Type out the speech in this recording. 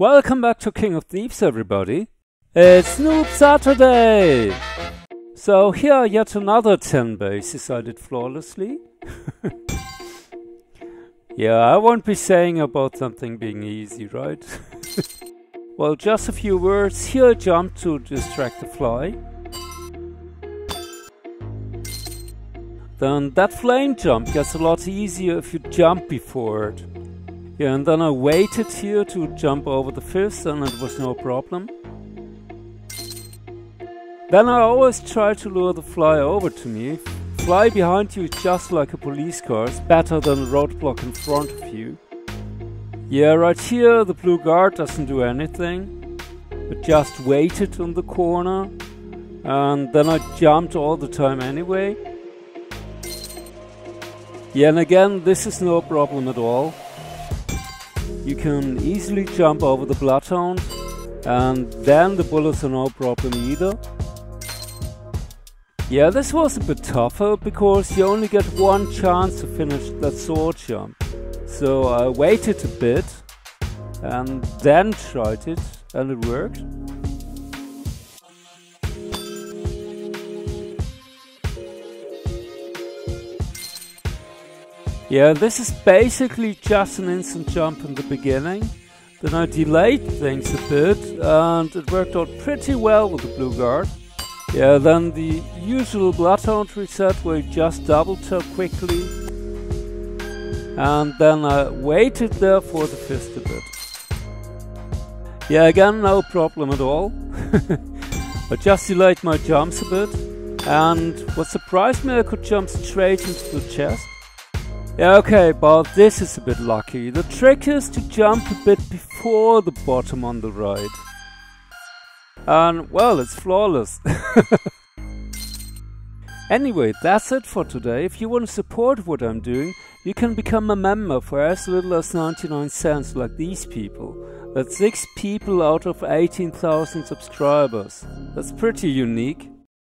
Welcome back to King of Thieves, everybody. It's Noob Saturday! So here are yet another 10 bases I did flawlessly. yeah, I won't be saying about something being easy, right? well, just a few words. Here I jump to distract the fly. Then that flame jump gets a lot easier if you jump before it. Yeah, and then I waited here to jump over the fist and it was no problem. Then I always try to lure the fly over to me. Fly behind you is just like a police car, it's better than a roadblock in front of you. Yeah, right here the blue guard doesn't do anything. It just waited on the corner and then I jumped all the time anyway. Yeah, and again, this is no problem at all. You can easily jump over the bloodhound, and then the bullets are no problem either. Yeah, this was a bit tougher because you only get one chance to finish that sword jump. So I waited a bit and then tried it and it worked. Yeah, this is basically just an instant jump in the beginning. Then I delayed things a bit and it worked out pretty well with the blue guard. Yeah, then the usual Bloodhound reset where you just double tap quickly. And then I waited there for the fist a bit. Yeah, again, no problem at all. I just delayed my jumps a bit. And what surprised me, I could jump straight into the chest. Okay, but this is a bit lucky. The trick is to jump a bit before the bottom on the right. And, well, it's flawless. anyway, that's it for today. If you want to support what I'm doing, you can become a member for as little as 99 cents like these people. That's 6 people out of 18,000 subscribers. That's pretty unique.